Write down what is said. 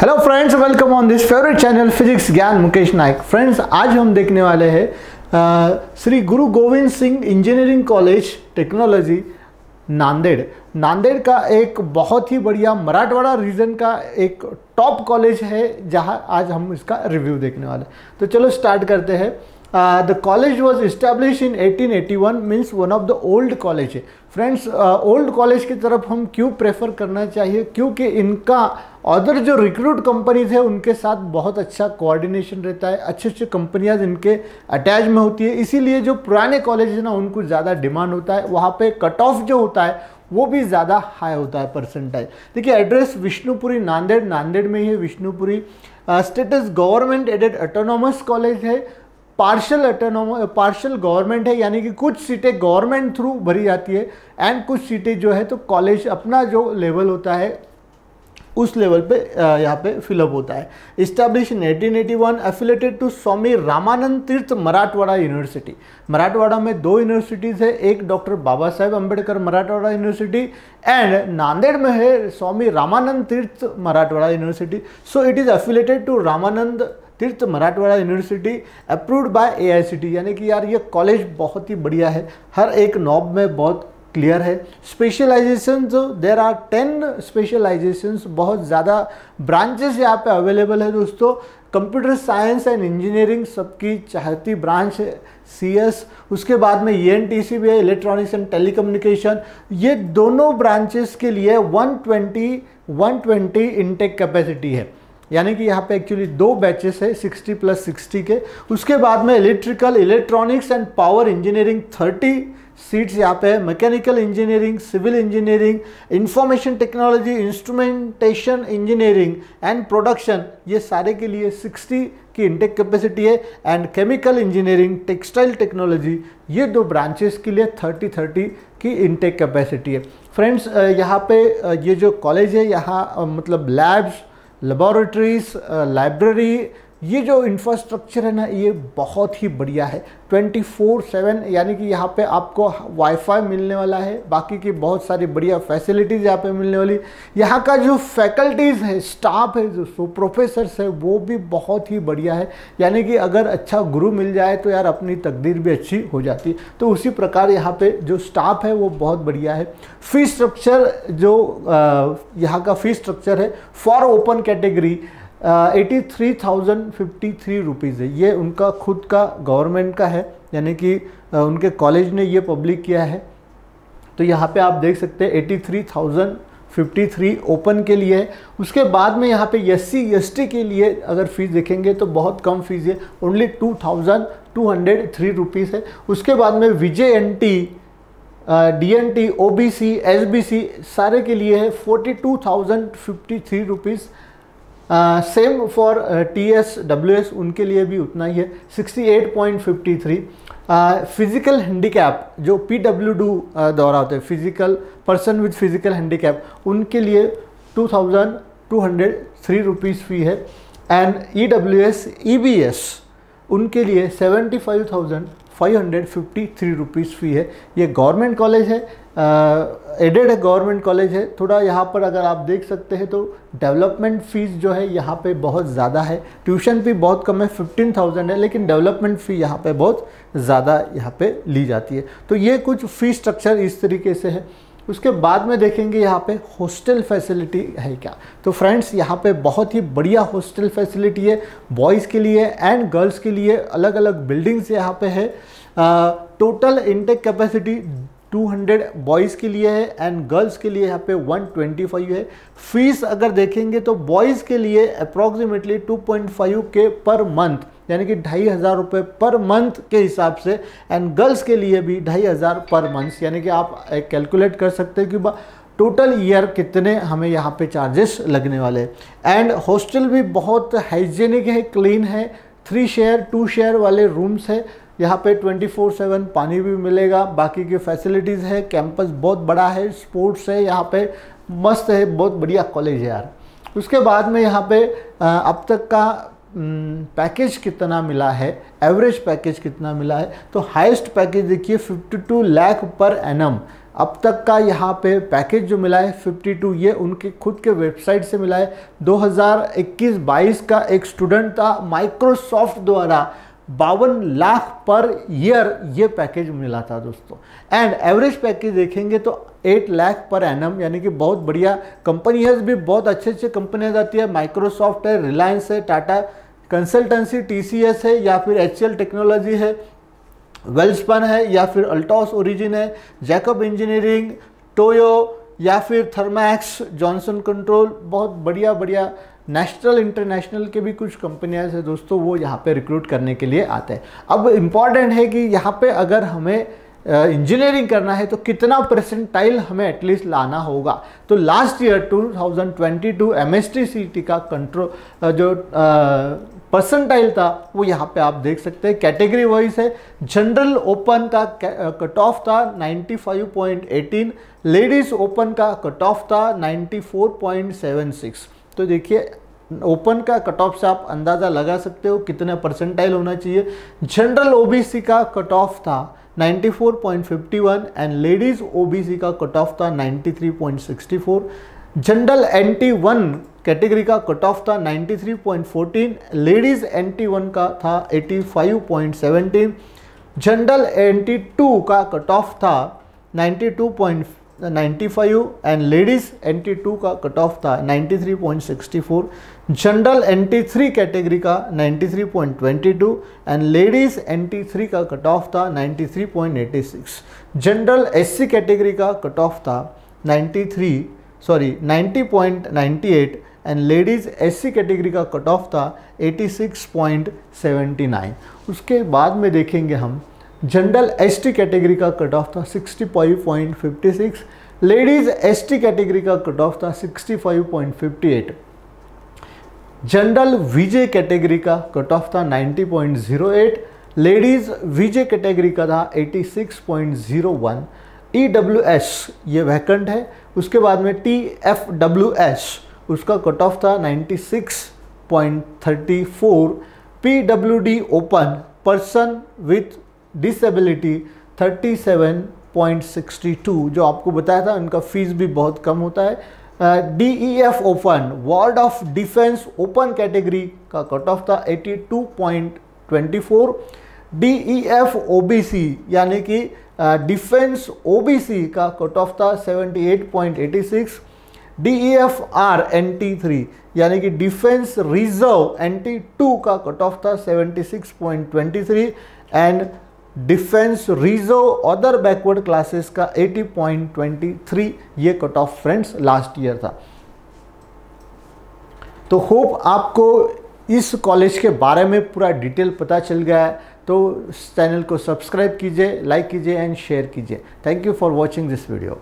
Hello friends welcome on this favourite channel physics Gyan Mukesh Nayak friends आज हम देखने वाले हैं Shri Guru Gobind Singh engineering college technology Nanded. Nanded का एक बहुत ही बढ़िया मराठवाड़ा रीजन का एक टॉप कॉलेज है, जहाँ आज हम इसका रिव्यू देखने वाले। तो चलो स्टार्ट करते हैं। The college was establish in 1881 means one of the old college है फ्रेंड्स ओल्ड कॉलेज की तरफ़ हम क्यों प्रेफर करना चाहिए? क्योंकि इनका अदर जो रिक्रूट कंपनीज़ है, उनके साथ बहुत अच्छा कोऑर्डिनेशन रहता है अच्छे अच्छे कंपनियाँ इनके अटैच में होती है। इसीलिए जो पुराने कॉलेज है ना, उनको ज़्यादा डिमांड होता है। वहाँ पे कट ऑफ़ जो होता है, वो भी ज़्यादा हाई होता है परसेंटाइज देखिए एड्रेस विष्णुपुरी, नांदेड़। नांदेड़ में है Vishnupuri. Status government aided autonomous college है। पार्शल ऑटोनोम पार्शल गवर्नमेंट है, यानी कि कुछ सीटें गवर्नमेंट थ्रू भरी जाती है एंड कुछ सीटें जो है तो कॉलेज अपना जो लेवल होता है, उस लेवल पे यहाँ पे फिलअप होता है। Establish in 1881 affiliated to Swami Ramanand Tirth Marathwada university Marathwada में दो यूनिवर्सिटीज़ है, एक doctor Baba Saheb Ambedkar Marathwada university and Nanded में है Swami Ramanand Tirth Marathwada university so it is affiliated to Ramanand Tirth Marathwada university approved by AICTE यानी कि यार ये कॉलेज बहुत ही बढ़िया है। हर एक नॉब में बहुत क्लियर है। स्पेशलाइजेशन जो देर आर टेन स्पेशलाइजेशन बहुत ज़्यादा ब्रांचेस यहाँ पे अवेलेबल है दोस्तों। कंप्यूटर साइंस एंड इंजीनियरिंग सबकी चाहती ब्रांच है। सी एस उसके बाद में ई एन टी सी भी है इलेक्ट्रॉनिक्स एंड टेलीकम्युनिकेशन ये दोनों ब्रांचेस के लिए 120 120 इनटेक कैपेसिटी है। यानी कि यहाँ पे एक्चुअली दो बैचेस है 60 प्लस 60 के। उसके बाद में electrical electronics and power engineering 30 seats यहाँ पे है। Mechanical engineering civil engineering information technology instrumentation engineering and production ये सारे के लिए 60 की इंटेक कैपेसिटी है। And chemical engineering textile technology ये दो ब्रांचेस के लिए 30 30 की इंटेक कैपेसिटी है। फ्रेंड्स यहाँ पे ये जो कॉलेज है, यहाँ मतलब लैब्स laboratories, uh, library, ये जो इंफ्रास्ट्रक्चर है ना, ये बहुत ही बढ़िया है। 24/7 यानी कि यहाँ पे आपको वाईफाई मिलने वाला है। बाकी की बहुत सारी बढ़िया फैसिलिटीज़ यहाँ पे मिलने वाली। यहाँ का जो फैकल्टीज़ है स्टाफ है, जो सो प्रोफेसर्स है, वो भी बहुत ही बढ़िया है। यानी कि अगर अच्छा गुरु मिल जाए तो यार अपनी तकदीर भी अच्छी हो जाती। तो उसी प्रकार यहाँ पर जो स्टाफ है, वो बहुत बढ़िया है। फ़ी स्ट्रक्चर जो यहाँ का फ़ी स्ट्रक्चर है for open category eighty three thousand fifty three rupees है। ये उनका खुद का गवर्नमेंट का है यानी कि अ, उनके कॉलेज ने ये पब्लिक किया है। तो यहाँ पे आप देख सकते हैं eighty three thousand fifty three open के लिए है। उसके बाद में यहाँ पे एस सी के लिए अगर फ़ीस देखेंगे तो बहुत कम फ़ीस है। Only two thousand two hundred three rupees है। उसके बाद में V J N T D N T O B C S B C सारे के लिए है। Forty two thousand fifty three rupees same for T S W S उनके लिए भी उतना ही है sixty eight point fifty three physical handicap जो पी डब्ल्यू डू द्वारा होते हैं physical person with physical handicap उनके लिए two thousand two hundred three rupees fee है. And E W S E B S उनके लिए seventy five thousand five hundred fifty three rupees fee है। ये गवर्नमेंट कॉलेज है एडेड गवर्नमेंट कॉलेज है। थोड़ा यहाँ पर अगर आप देख सकते हैं तो डेवलपमेंट फ़ीस जो है यहाँ पे बहुत ज़्यादा है। ट्यूशन फ़ी बहुत कम है फिफ्टीन थाउज़ेंड है, लेकिन डेवलपमेंट फ़ी यहाँ पे बहुत ज़्यादा यहाँ पे ली जाती है। तो ये कुछ फ़ी स्ट्रक्चर इस तरीके से है। उसके बाद में देखेंगे यहाँ पे हॉस्टल फैसिलिटी है क्या। तो फ्रेंड्स यहाँ पे बहुत ही बढ़िया हॉस्टल फैसिलिटी है बॉयज़ के लिए एंड गर्ल्स के लिए अलग अलग बिल्डिंग्स यहाँ पे है। टोटल इनटेक कैपेसिटी 200 बॉयज़ के लिए है एंड गर्ल्स के लिए यहाँ पे 125 है। फ़ीस अगर देखेंगे तो बॉयज़ के लिए अप्रॉक्सीमेटली 2.5 के पर मंथ यानी कि ढाई हज़ार रुपये पर मंथ के हिसाब से एंड गर्ल्स के लिए भी ढाई हज़ार पर मंथ यानी कि आप कैलकुलेट कर सकते हैं कि टोटल ईयर कितने हमें यहाँ पे चार्जेस लगने वाले एंड हॉस्टल भी बहुत हाइजीनिक है क्लीन है थ्री शेयर टू शेयर वाले रूम्स है। यहाँ पे 24/7 पानी भी मिलेगा, बाकी की फैसिलिटीज़ है कैंपस बहुत बड़ा है स्पोर्ट्स है, यहाँ पे मस्त है, बहुत बढ़िया कॉलेज है यार। उसके बाद में यहाँ पे अब तक का पैकेज कितना मिला है? एवरेज पैकेज कितना मिला है? तो हाईएस्ट पैकेज देखिए 52 लाख पर एनम अब तक का यहाँ पे पैकेज जो मिला है 52 ये उनके, खुद के वेबसाइट से मिला है। 2021-22 का एक स्टूडेंट था माइक्रोसॉफ्ट द्वारा बावन लाख पर ईयर ये पैकेज मिला था दोस्तों। एंड एवरेज पैकेज देखेंगे तो एट लाख पर एनम यानी कि बहुत बढ़िया। कंपनी है भी बहुत अच्छे अच्छे कंपनियाँ आती है। माइक्रोसॉफ्ट है रिलायंस है टाटा कंसल्टेंसी TCS है या फिर एचएल टेक्नोलॉजी है वेल्सपन है या फिर अल्टॉस ओरिजिन है जैकब इंजीनियरिंग टोयो या फिर थर्मैक्स जॉनसन कंट्रोल बहुत बढ़िया बढ़िया नेशनल इंटरनेशनल के भी कुछ कंपनियाँ हैं दोस्तों वो यहाँ पे रिक्रूट करने के लिए आते हैं। अब इंपॉर्टेंट है कि यहाँ पे अगर हमें इंजीनियरिंग uh, करना है तो कितना परसेंटाइल हमें एटलीस्ट लाना होगा। तो लास्ट ईयर 2022 एम एस का कंट्रोल uh, जो परसेंटाइल था, वो यहाँ पे आप देख सकते हैं कैटेगरी वाइज है। जनरल ओपन का कट ऑफ़ था 95.18 लेडीज़ ओपन का कट ऑफ़ था 94.76 तो देखिए ओपन का कट ऑफ़ से आप अंदाज़ा लगा सकते हो कितने परसेंटाइल होना चाहिए। जनरल ओबीसी का कट ऑफ़ था 94.51 एंड लेडीज़ ओबीसी का कट ऑफ़ था 93.64 जनरल एंटी वन कैटेगरी का कट ऑफ़ था 93.14 लेडीज़ एंटी वन का था 85.17 जनरल एंटी टू का कट ऑफ़ था 92.95 एंड लेडीज़ एंटी टू का कट ऑफ़ था 93.64 जनरल एंटी थ्री कैटेगरी का 93.22 एंड लेडीज़ एंटी थ्री का कट ऑफ़ था 93.86 जनरल एससी कैटेगरी का कट ऑफ़ था 93 sorry 90.98 and ladies SC category का कट ऑफ़ था 86.79 उसके बाद में देखेंगे हम जनरल एसटी कैटेगरी का कट ऑफ़ था 65.56 लेडीज़ एसटी कैटेगरी का कट ऑफ़ था 65.58 जनरल वीजे कैटेगरी का कट ऑफ़ था 90.08 लेडीज़ वीजे कैटेगरी का था 86.01 ई डब्ल्यू एस ये वैकेंट है उसके बाद में टी एफ़ डब्ल्यू एच उसका कट ऑफ़ था 96.34 P W D open person with disability 37.62 जो आपको बताया था उनका फ़ीस भी बहुत कम होता है। D E F open ward of defence open category का कट ऑफ़ था 82.24 D E F O B C यानी कि डिफेंस ओबीसी का कट ऑफ़ था 78.86 D E F R N T three यानी कि defence reserve N T two का cut off था 76.23 and defence reserve other backward classes का 80.23 ये cut off friends last year था। तो होप आपको इस कॉलेज के बारे में पूरा डिटेल पता चल गया है। तो चैनल को सब्सक्राइब कीजिए, लाइक कीजिए एंड शेयर कीजिए। Thank you for watching this video